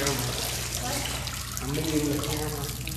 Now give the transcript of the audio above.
không? Không biết nhiên lực không?